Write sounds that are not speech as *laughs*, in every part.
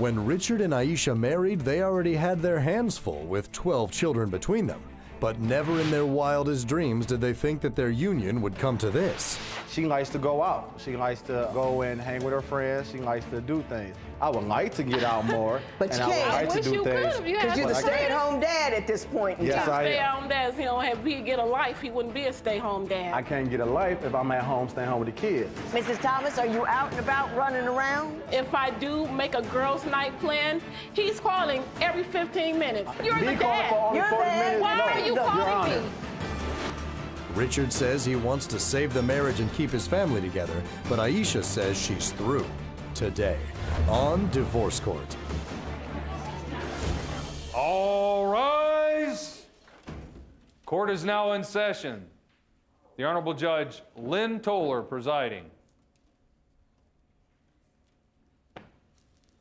When Richard and Aisha married, they already had their hands full with 12 children between them. But never in their wildest dreams did they think that their union would come to this. She likes to go out. She likes to go and hang with her friends. She likes to do things. I would like to get out more. *laughs* But and you I would can't. like I to wish do you could things. if you had Because you're the But I can't. stay-at-home dad at this point in Yes, time. I stay-at-home dad. If he don't have, if he get a life, he wouldn't be a stay at home dad. I can't get a life if I'm at home staying home with the kids. Mrs. Thomas, are you out and about running around? if I do make a girls' night plan, he's calling every 15 minutes. You're Me the calling dad. for only You're 40 there. minutes. Why no, are you Your calling Honor. me? Richard says he wants to save the marriage and keep his family together, but Aisha says she's through. Today, on Divorce Court. All rise. Court is now in session. The Honorable Judge Lynn Toler presiding.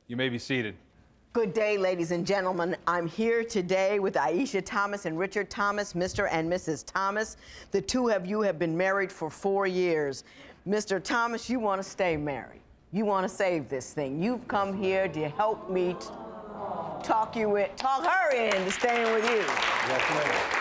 You may be seated. Good day, ladies and gentlemen. I'm here today with Aisha Thomas and Richard Thomas, Mr. and Mrs. Thomas. The two of you have been married for four years. Mr. Thomas, you want to stay married. You want to save this thing. You've come here to help me talk you in, talk her into staying with you. Yes, ma'am.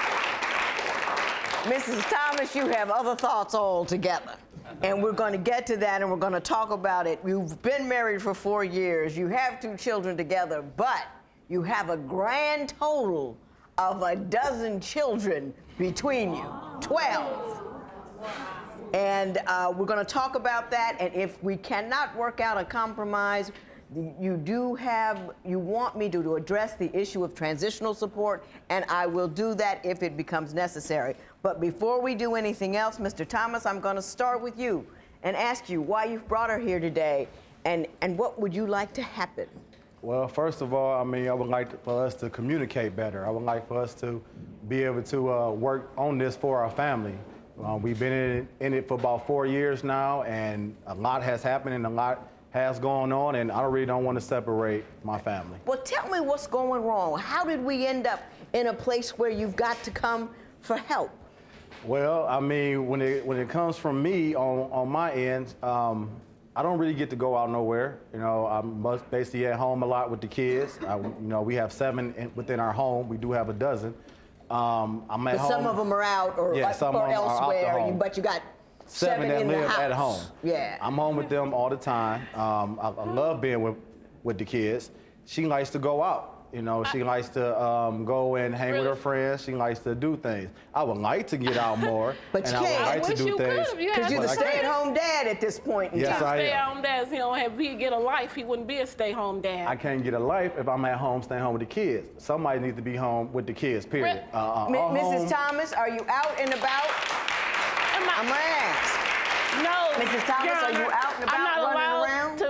Mrs. Thomas, you have other thoughts altogether. And we're going to get to that and we're going to talk about it. You've been married for four years, you have two children together, but you have a grand total of a dozen children between you 12. And uh, we're going to talk about that. And if we cannot work out a compromise, you do have, you want me to, to address the issue of transitional support, and I will do that if it becomes necessary. But before we do anything else, Mr. Thomas, I'm going to start with you and ask you why you've brought her here today and, and what would you like to happen? Well, first of all, I mean, I would like for us to communicate better. I would like for us to be able to uh, work on this for our family. Uh, we've been in it, in it for about four years now, and a lot has happened and a lot has gone on, and I really don't want to separate my family. Well, tell me what's going wrong. How did we end up in a place where you've got to come for help? Well, I mean, when it when it comes from me on on my end, um, I don't really get to go out nowhere. You know, I'm basically at home a lot with the kids. I, you know, we have seven in, within our home. We do have a dozen. Um, I'm at home. some of them are out or, Yeah, some or of 'em are out the elsewhere, home. but you got seven, seven, that live at home. Yeah. I'm home with them all the time. Um, I, I love being with with the kids. She likes to go out. You know, she likes to um, go and hang with her friends. She likes to do things. I would like to get out more, *laughs* But and you I would can't. like I to do you could things. if you Because had you're the But I can't. stay-at-home dad at this point in Yes, time. I stay am. home dad. You know, if he get a life, he wouldn't be a stay home dad. I can't get a life if I'm at home staying home with the kids. Somebody needs to be home with the kids. Period. Re- Uh, uh, M- Mrs. home- Thomas, are you out and about? Am I- I'm gonna ask. No. Mrs. Thomas, Your are you out and about, I'm not allowed around? to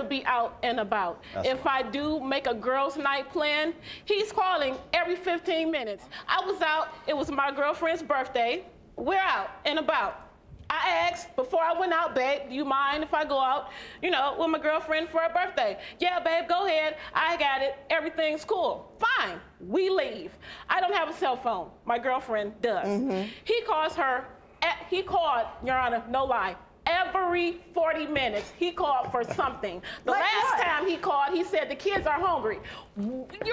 be out and about. That's if I do make a girls' night plan, he's calling every 15 minutes. I was out, it was my girlfriend's birthday. We're out and about. I asked before I went out, babe, do you mind if I go out, you know, with my girlfriend for her birthday? Yeah, babe, go ahead. I got it. Everything's cool. Fine. We leave. I don't have a cell phone. My girlfriend does. Mm-hmm. He calls her, at, he called, Your Honor, no lie, every 40 minutes he called for something. The Like last what? time he called, he said the kids are hungry. You're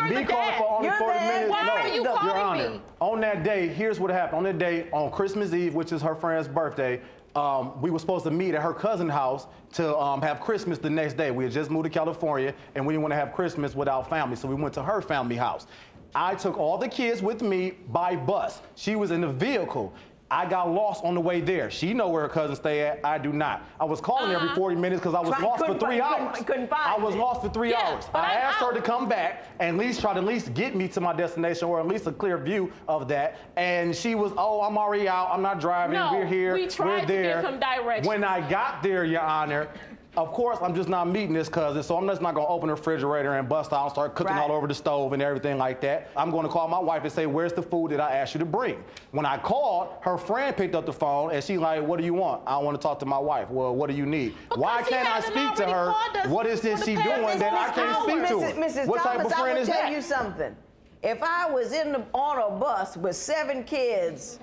Me the calling dad. for only You're 40 the- minutes. Why no. are you Your calling Honor, me? On that day, here's what happened. On that day, on Christmas Eve, which is her friend's birthday, um, we were supposed to meet at her cousin's house to um, have Christmas the next day. We had just moved to California, and we didn't want to have Christmas without family, so we went to her family house. I took all the kids with me by bus. She was in the vehicle. I got lost on the way there. She know where her cousin stay at. I do not. I was calling every uh-huh. 40 minutes because I was lost for three find- hours. couldn't find I was lost for three Yeah, hours. but I I'm asked her to come back and at least try to at least get me to my destination or at least a clear view of that. And she was, oh, I'm already out. I'm not driving. No, We're here. we tried We're to give there. him directions. When I got there, Your Honor, of course, I'm just not meeting this cousin, so I'm just not gonna open the refrigerator and bust out and start cooking Right. all over the stove and everything like that. I'm gonna call my wife and say, "Where's the food that I asked you to bring?" When I called, her friend picked up the phone and she like, "What do you want?" I want to talk to my wife. Well, what do you need? Why Because he can't I speak to her? What is this she doing that I can't speak to her? Mrs. What Thomas, type of friend I will is tell that? you something. If I was in the, on a bus with seven kids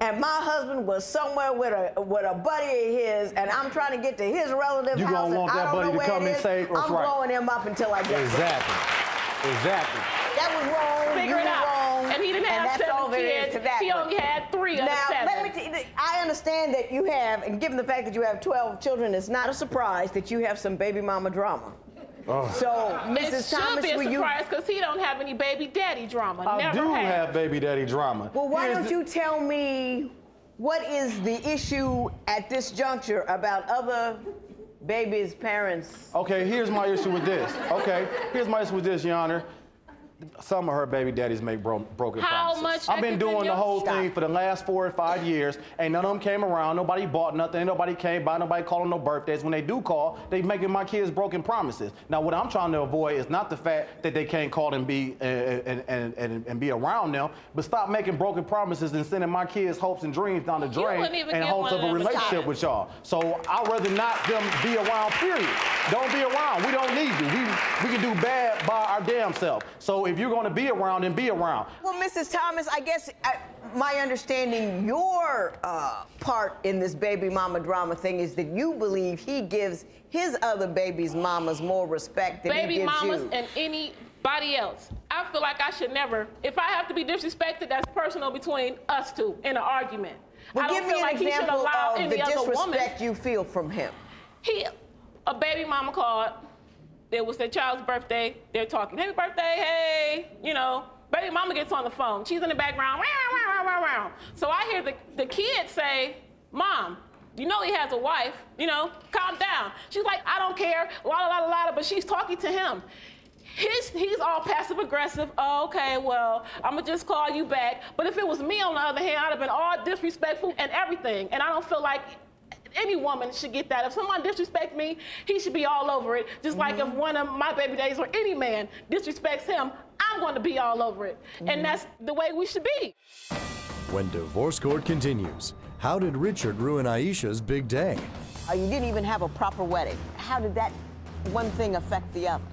and my husband was somewhere with a with a buddy of his, and I'm trying to get to his relative You house, gonna and want I that don't buddy know to where come and is, say what's I'm right. blowing him up until I get there. Exactly. Exactly. That was wrong. Figure you it were out. wrong, And he didn't have seven there is kids. to that, he but- only had three of Now, seven. let me tell you, I understand that you have, and given the fact that you have 12 children, it's not a surprise that you have some baby mama drama. Oh. So, it Mrs. should Thomas, be a you? surprise because he don't have any baby daddy drama. I Never do had. have baby daddy drama. Well, why Here's don't the- you tell me what is the issue at this juncture about other baby's parents? Okay, here's my issue with this. Okay, here's my issue with this, Your Honor. Some of her baby daddies make bro- broken How promises. much I've been doing the whole doing? thing for the last four or five years, and none of them came around. Nobody bought nothing. Nobody came by. Nobody calling no birthdays. When they do call, they making my kids broken promises. Now, what I'm trying to avoid is not the fact that they can't call and be and, and, and, and be around them, but stop making broken promises and sending my kids hopes and dreams down the drain in hopes of a relationship with y'all. So I'd rather not them be around. Period. Don't be around. We don't need you. We we can do bad by our damn self. So if you're going to be around, and be around. Well, Mrs. Thomas, I guess I, my understanding, your uh, part in this baby mama drama thing is that you believe he gives his other baby's mamas more respect than he baby gives mamas you. and anybody else. I feel like I should never, if I have to be disrespected, that's personal between us two in an argument. well, I don't give feel me an like he should example allow of any the other woman. disrespect you feel from him. He, a baby mama called. It was their child's birthday. They're talking, happy birthday, hey, you know. Baby mama gets on the phone. She's in the background, wow, wow, wow. So I hear the, the kid say, Mom, you know he has a wife, you know, calm down. She's like, I don't care, la la la la la, but she's talking to him. His, he's all passive aggressive. Oh, okay, well, I'm gonna just call you back. But if it was me, on the other hand, I'd have been all disrespectful and everything. And I don't feel like any woman should get that. If someone disrespects me, he should be all over it. Just like if one of my baby days or any man disrespects him, I'm going to be all over it. And that's the way we should be. When Divorce Court continues, how did Richard ruin Aisha's big day? Uh, you didn't even have a proper wedding. How did that one thing affect the other?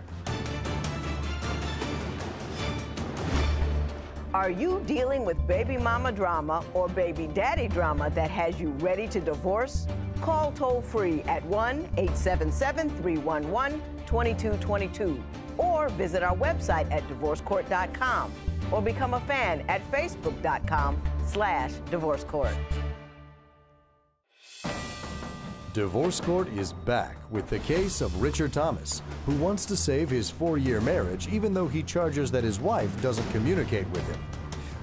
Are you dealing with baby mama drama or baby daddy drama that has you ready to divorce? Call toll free at 1 877 311 2222 or visit our website at divorcecourt.com or become a fan at facebook.com slash divorcecourt. Divorce Court is back with the case of Richard Thomas, who wants to save his four year marriage even though he charges that his wife doesn't communicate with him.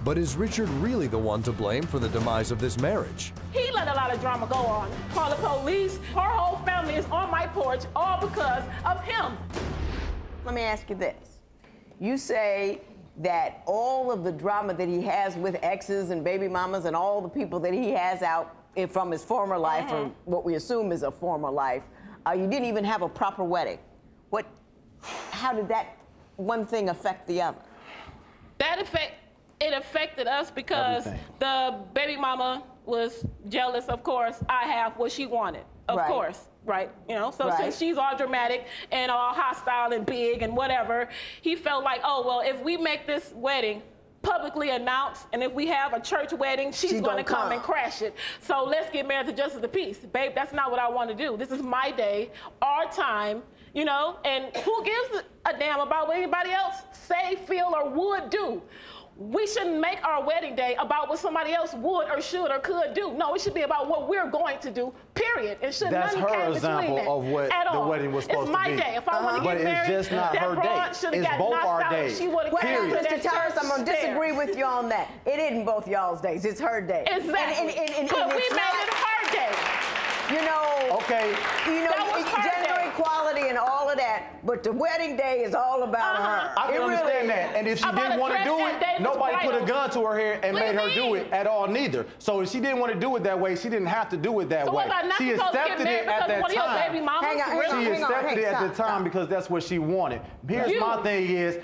But is Richard really the one to blame for the demise of this marriage? He let a lot of drama go on. Call the police. Her whole family is on my porch, all because of him. Let me ask you this. You say that all of the drama that he has with exes and baby mamas and all the people that he has out from his former life, or what we assume is a former life, uh, you didn't even have a proper wedding. What? How did that one thing affect the other? That affect it affected us because Everything. the baby mama was jealous. Of course, I have what she wanted. Of Right. course, right? You know, so Right. since she's all dramatic and all hostile and big and whatever, he felt like, oh well, if we make this wedding publicly announced and if we have a church wedding, she's, She's going gonna to come come. and crash it. So let's get married to justice of the peace, babe. That's not what I want to do. This is my day, our time. You know, and who gives a damn about what anybody else say, feel, or would do? We shouldn't make our wedding day about what somebody else would or should or could do. No, it should be about what we're going to do. Period. It should That's nothing her came example that of what the all. wedding was supposed to be. it's to my be. day. If I want uh-huh. to But get it's married, just not that her broad day. should have It's got both our days. She would have Well, came Period. to Mr. Thomas, church I'm going to disagree with you on that. It isn't both y'all's days. It's her day. Exactly. And, and, and, and, but and we it's made not- it her day. You know, Okay. you know, That was her gender day. Equality and all of that, but the wedding day is all about Uh-huh. her. I can It understand is. that. And if she About didn't want to do it, was nobody put a gun to her head and What made you her do it at all neither. So if she didn't want to do it that way, she didn't have to do it that So way. not she supposed to get accepted it at that one of your time. baby? Hang on, hang on, She hang on. accepted Hey, it at stop, the time stop. because that's what she wanted. Here's You. my thing is,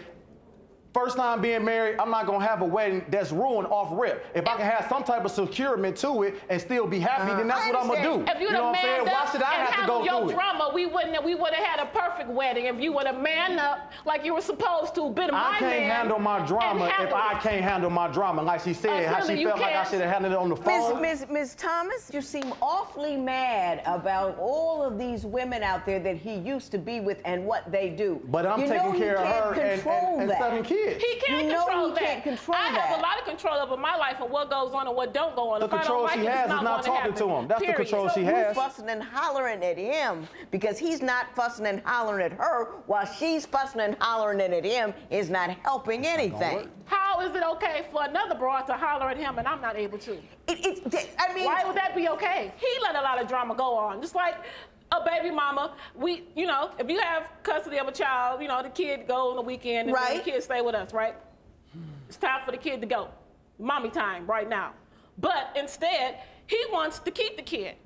First time being married, I'm not gonna have a wedding that's ruined off rip. If I can have some type of securement to it and still be happy, then that's what I'm gonna do. If you'd you know what I'm saying? Why should I and have to go handled your through it? drama, we wouldn't. We would have had a perfect wedding if you would have man up like you were supposed to. Been a I my can't man handle my drama if handle I can't handle my drama. Like she said, how really, she you felt like I should have handled it on the phone. Miss, Miss, Miss Thomas, you seem awfully mad about all of these women out there that he used to be with and what they do. But I'm you taking care of her and, control and, and seven kids. He can't You know control he that. can't control I have a lot of control over my life and what goes on and what don't go on. The if I control don't like she it, has it's is not not gonna talking to him. That's the control So she who's has. fussing and hollering at him because he's not fussing and hollering at her while she's fussing and hollering at him is not helping anything. How is it okay for another broad to holler at him and I'm not able to? It, it, I mean, Why would that be okay? He let a lot of drama go on. Just like a baby mama, we, you know, if you have custody of a child, you know, the kid go on the weekend and Right. the kid stay with us, right? It's time for the kid to go. Mommy time right now. But instead, he wants to keep the kid.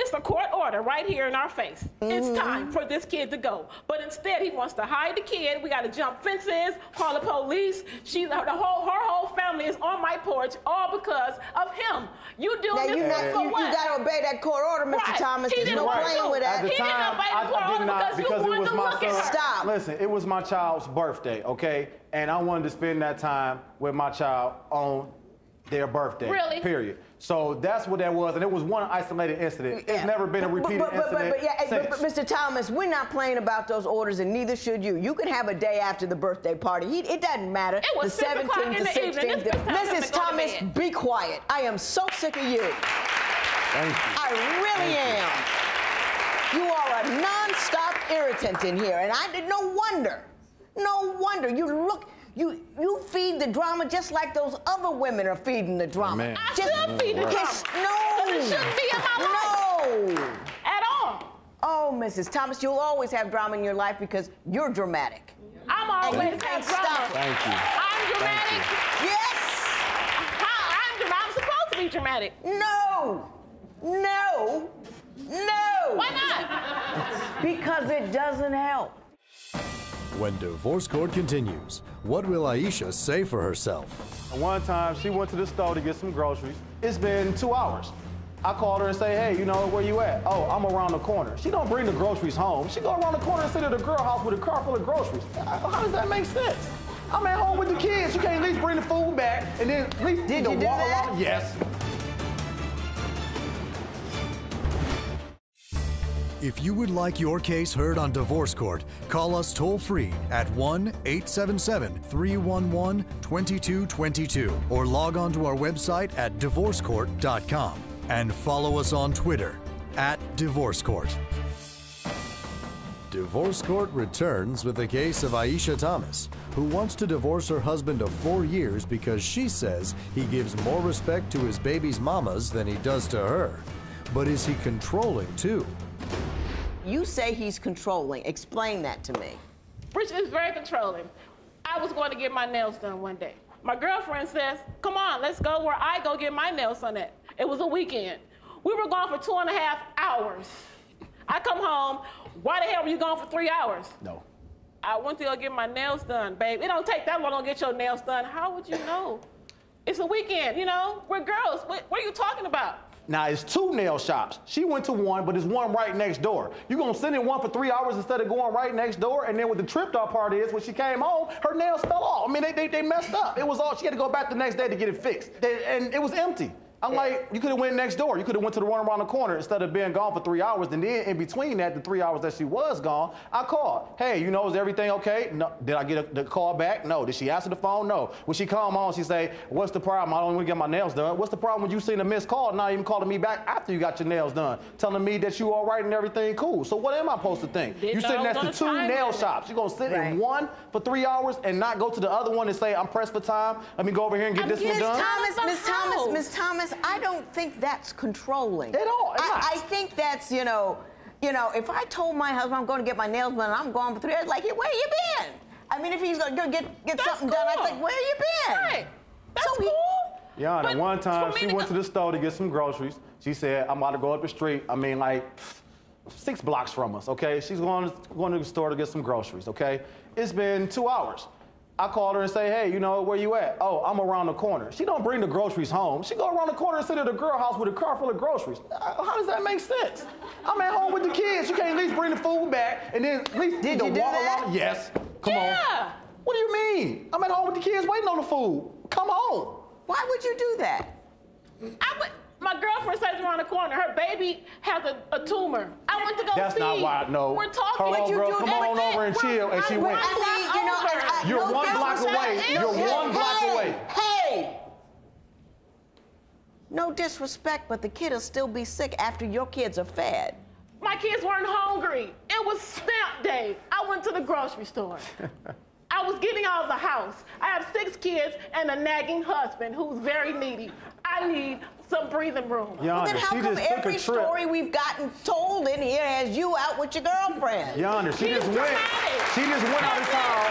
It's a court order right here in our face. It's mm-hmm. time for this kid to go. But instead, he wants to hide the kid. We got to jump fences, call the police. She, the whole, her whole family is on my porch, all because of him. You doing now this you, not, for you, what? you got to obey that court order, Mr. Right. Thomas. He There's didn't no want playing to. with At that. the He didn't time, obey the I, I court did order not because you because it wanted was to my look at son. her. Stop. Listen, it was my child's birthday, okay, and I wanted to spend that time with my child on their birthday. Really? Period. So that's what that was, and it was one isolated incident. It's never been a repeated but, but, but, incident but, yeah, but, but. Mr. Thomas, we're not playing about those orders, and neither should you. You can have a day after the birthday party. He- It doesn't matter. It was the 17th, in the the 16th. It's time for him Mrs. to to Thomas, be quiet. I am so sick of you. Thank you. I really am. You are a non-stop irritant in here, and I did no wonder. No wonder. You look. You you feed the drama just like those other women are feeding the drama. Man. I Just- should feed the drama. Just no. 'Cause it shouldn't be in my No. At all. Oh, Mrs. Thomas, you'll always have drama in your life because you're dramatic. I'm always can't have drama. it. Thank you. I'm dramatic. Yes. How? I'm, dra- I'm supposed to be dramatic. No. No. No. Why not? Because it doesn't help. When divorce court continues, what will Aisha say for herself? One time she went to the store to get some groceries. It's been two hours. I called her and say, hey, you know, where you at? Oh, I'm around the corner. She don't bring the groceries home. She go around the corner and sit at the girl house with a car full of groceries. How does that make sense? I'm at home with the kids. You can't at least bring the food back and then at least Did know, you do that? around. Yes. If you would like your case heard on divorce court, call us toll free at 1 877 311 2222 or log on to our website at divorcecourt.com and follow us on Twitter at Divorce Court. Divorce Court returns with the case of Aisha Thomas, who wants to divorce her husband of four years because she says he gives more respect to his baby's mamas than he does to her. But is he controlling too? You say he's controlling. Explain that to me. Rich is very controlling. I was going to get my nails done one day. My girlfriend says, come on, let's go where I go get my nails done at. It was a weekend. We were gone for two and a half hours. I come home, why the hell were you gone for three hours? No. I went to go get my nails done, babe. It don't take that long to get your nails done. How would you know? It's a weekend, you know? We're girls. What, what are you talking about? Now it's two nail shops. She went to one, but there's one right next door. You gonna send in one for three hours instead of going right next door? And then what the tripped up part is, when she came home, her nails fell off. I mean, they, they, they messed up. It was all, she had to go back the next day to get it fixed. They- and it was empty. I'm like, you could have went next door. You could have went to the one around the corner instead of being gone for three hours. And then in between that, the three hours that she was gone, I called. Hey, you know, is everything okay? No. Did I get a, the call back? No. Did she answer the phone? No. When she come home, she say, what's the problem? I don't want to get my nails done. What's the problem when you seen a missed call, not even calling me back after you got your nails done, telling me that you all right and everything cool. So what am I supposed to think? Didn't you know sitting next to two nail shops. You're gonna sit Right. in one for three hours and not go to the other one and say, I'm pressed for time. Let me go over here and get I'm this one Miss done. Thomas, But Miss how? Thomas, Miss Thomas, I don't think that's controlling. At all, it's I, not. I think that's, you know, you know, if I told my husband I'm going to get my nails done and I'm gone for three hours, like, hey, where you been? I mean, if he's going to go get, get That's something done, I'd cool. think, where you been? Right. That's So he- cool. Yana, But one time she to went go- to the store to get some groceries. She said, I'm about to go up the street. I mean, like six blocks from us, okay? She's going to, going to the store to get some groceries, okay? It's been two hours. I called her and say, hey, you know, where you at? Oh, I'm around the corner. She don't bring the groceries home. She go around the corner and sit at the girl house with a car full of groceries. Uh, How does that make sense? I'm at home with the kids. You can't at least bring the food back and then at least Did you do walk that? around. Yes. Come Yeah. on. What do you mean? I'm at home with the kids waiting on the food. Come on. Why would you do that? I went, my girlfriend stays around the corner. Her baby has a, a tumor. I went to go That's see. not why I know. We're talking. Her But old you girl, do come on over and it. chill, and she I'm went. I mean, you know, block and I- over. You're no one block away. You're Hey, one block away. Hey! No disrespect, but the kid will still be sick after your kids are fed. My kids weren't hungry. It was stamp day. I went to the grocery store. *laughs* I was getting out of the house. I have six kids and a nagging husband who's very needy. I need some breathing room. Well, Yonder, then how she come just took every a trip. story we've gotten told in here has you out with your girlfriend? Yonder, she She's just went. She just went out of town.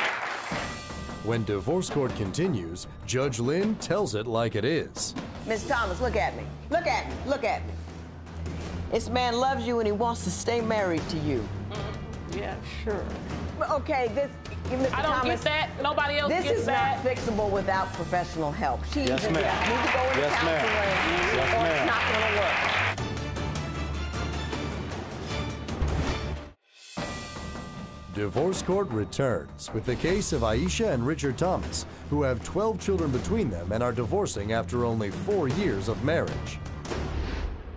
When divorce court continues, Judge Lynn tells it like it is. Miss Thomas, look at me. Look at me. Look at me. This man loves you and he wants to stay married to you. Yeah, sure. Okay, this, Mr. I don't Thomas, get that. Nobody else this gets is not fixable without professional help. She Yes, ma'am. need to go into Yes, ma'am. counseling Yes, or ma'am. it's not going to work. Divorce court returns with the case of Aisha and Richard Thomas, who have 12 children between them and are divorcing after only four years of marriage.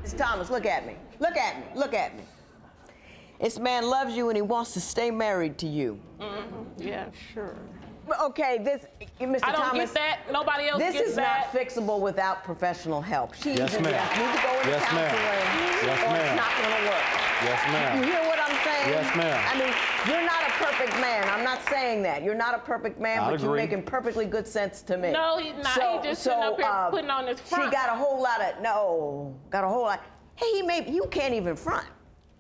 Miss Thomas, look at me. Look at me. Look at me. This man loves you and he wants to stay married to you. Mm-hmm. Yeah, sure. Okay, this, Mr. I don't Thomas. get that. Nobody else This gets is that. not fixable without professional help. She Yes, either ma'am. need to go into Yes, ma'am. counseling Yes, or ma'am. it's not going to work. Yes, ma'am. You ma'am. hear what I'm saying? Yes, ma'am. I mean, you're not a perfect man. I'm not saying that. You're not a perfect man, I but you're agree. making perfectly good sense to me. No, he's not. He just sitting up here uh, putting on his front. She got a whole lot of no, got a whole lot. Hey, he may you can't even front.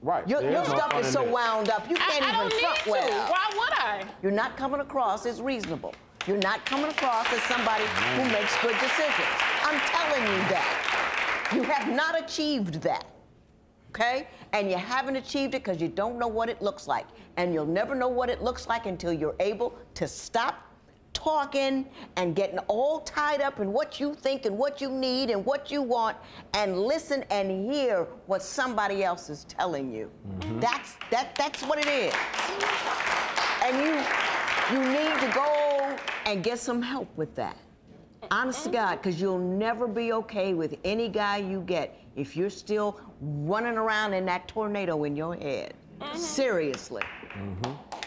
Right. Your, your stuff is so wound up, you can't I even don't need front to. well. Why would I? You're not coming across as reasonable. You're not coming across as somebody who makes good decisions. I'm telling you that. You have not achieved that. Okay? And you haven't achieved it because you don't know what it looks like. And you'll never know what it looks like until you're able to stop talking and getting all tied up in what you think and what you need and what you want and listen and hear what somebody else is telling you. Mm-hmm. That's that that's what it is and you you need to go and get some help with that. Honest to mm-hmm. God, because you'll never be okay with any guy you get if you're still running around in that tornado in your head. Mm-hmm. Seriously.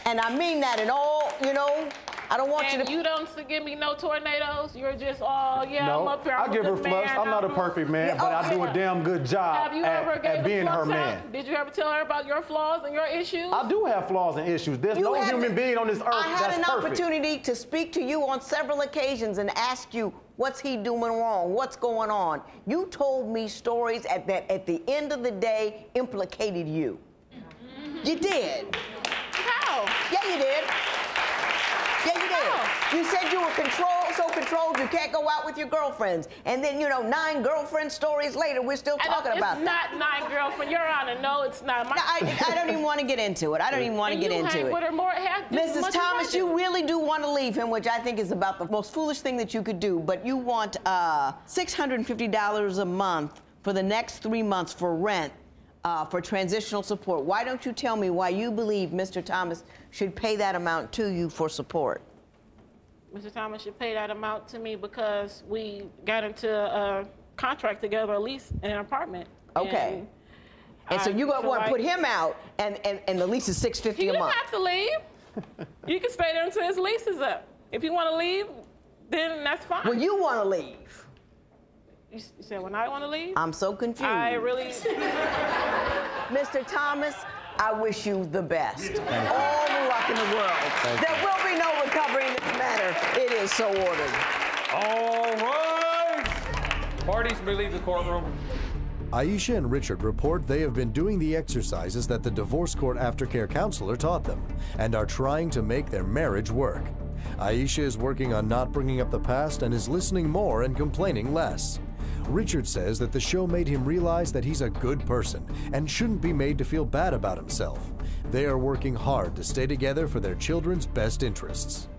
And I mean that in all, you know, I don't want And you to. you don't give me no tornadoes. You're just all yeah. I'm No, up here. I I'm a give her good flux. I'm not a perfect man, Yeah, but I do a damn good job Have you at, ever gave at the being her flux man. out? Did you ever tell her about your flaws and your issues? I do have flaws and issues. There's You no had- human being on this earth I had that's an perfect. opportunity to speak to you on several occasions and ask you, what's he doing wrong? What's going on? You told me stories at that at the end of the day implicated you. You did. How? Yeah, you did. Yeah, you did. You said you were controlled, so controlled you can't go out with your girlfriends. And then, you know, nine girlfriend stories later, we're still talking about it's that. not nine girlfriend. Your Honor, no, it's not. My, I, I don't even want to get into it. I don't even want to get into it. with her more, as Mrs. as Thomas, you really do want to leave him, which I think is about the most foolish thing that you could do. But you want uh, $650 a month for the next three months for rent uh, for transitional support. Why don't you tell me why you believe Mr. Thomas should pay that amount to you for support? Mr. Thomas should pay that amount to me because we got into a contract together, a lease in an apartment. Okay. And, And so I you're going to want to put him out, and, and, and the lease is 650 a He a doesn't month. have to leave. you can stay there until his lease is up. If you want to leave, then that's fine. Well, you want to leave. You said when I want to leave? I'm so confused. I really. *laughs* Mr. Thomas, I wish you the best. All the luck in the world. there will be no recovery in this matter. It is so ordered. All right. Parties may leave the courtroom. Aisha and Richard report they have been doing the exercises that the divorce court aftercare counselor taught them and are trying to make their marriage work. Aisha is working on not bringing up the past and is listening more and complaining less. Richard says that the show made him realize that he's a good person and shouldn't be made to feel bad about himself. They are working hard to stay together for their children's best interests.